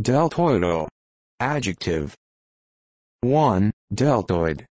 Deltoidal. Adjective. 1. Deltoid.